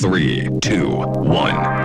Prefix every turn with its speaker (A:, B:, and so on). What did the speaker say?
A: Three, two, one.